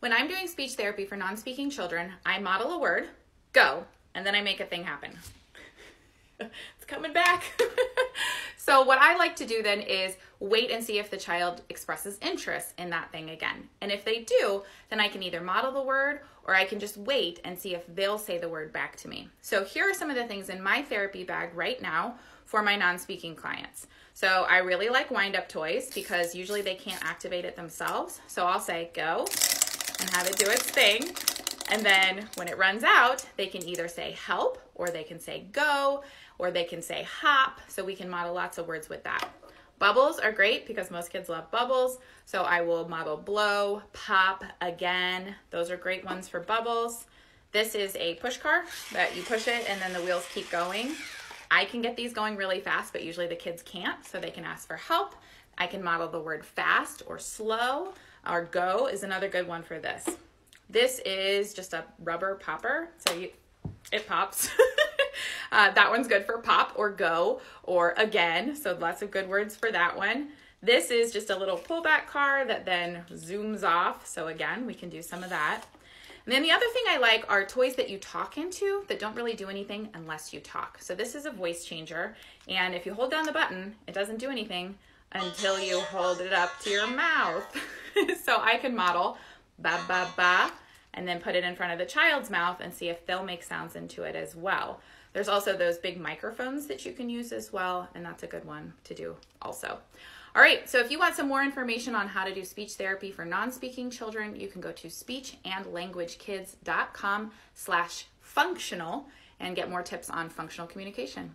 When I'm doing speech therapy for non speaking children, I model a word, go, and then I make a thing happen. it's coming back. so, what I like to do then is wait and see if the child expresses interest in that thing again. And if they do, then I can either model the word or I can just wait and see if they'll say the word back to me. So, here are some of the things in my therapy bag right now for my non speaking clients. So, I really like wind up toys because usually they can't activate it themselves. So, I'll say go and have it do its thing. And then when it runs out, they can either say help or they can say go or they can say hop. So we can model lots of words with that. Bubbles are great because most kids love bubbles. So I will model blow, pop, again. Those are great ones for bubbles. This is a push car that you push it and then the wheels keep going. I can get these going really fast, but usually the kids can't, so they can ask for help. I can model the word fast or slow. Or go is another good one for this. This is just a rubber popper, so you, it pops. uh, that one's good for pop or go or again, so lots of good words for that one. This is just a little pullback car that then zooms off, so again, we can do some of that. And then the other thing I like are toys that you talk into that don't really do anything unless you talk. So this is a voice changer, and if you hold down the button, it doesn't do anything until you hold it up to your mouth. so I can model ba ba ba and then put it in front of the child's mouth and see if they'll make sounds into it as well. There's also those big microphones that you can use as well, and that's a good one to do also. All right, so if you want some more information on how to do speech therapy for non-speaking children, you can go to speechandlanguagekids.com slash functional and get more tips on functional communication.